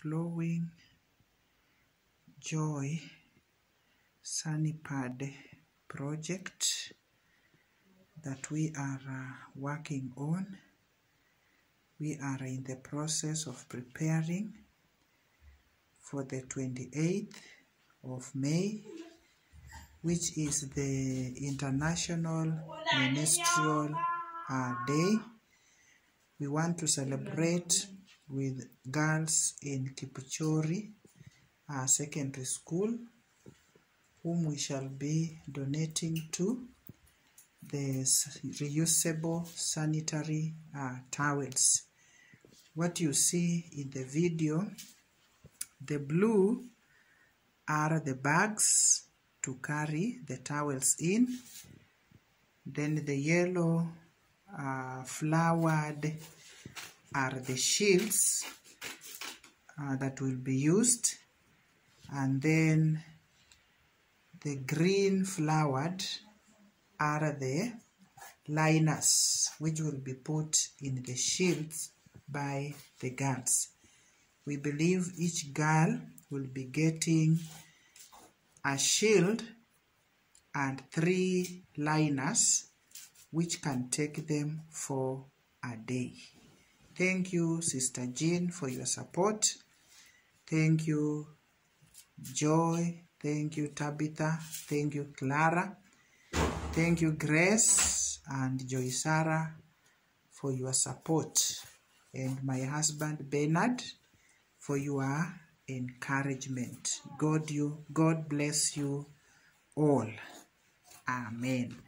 flowing joy sani-pad project that we are uh, working on we are in the process of preparing for the 28th of May, which is the International Menstrual uh, Day. We want to celebrate with girls in Kibichori uh, Secondary School, whom we shall be donating to the reusable sanitary uh, towels. What you see in the video, the blue are the bags to carry the towels in. Then the yellow uh, flowered are the shields uh, that will be used. And then the green flowered are the liners which will be put in the shields by the girls. We believe each girl will be getting a shield and three liners which can take them for a day. Thank you, Sister Jean, for your support. Thank you, Joy. Thank you, Tabitha. Thank you, Clara. Thank you, Grace and Joy Sarah, for your support. And my husband, Bernard, for your encouragement. God, you, God bless you all. Amen.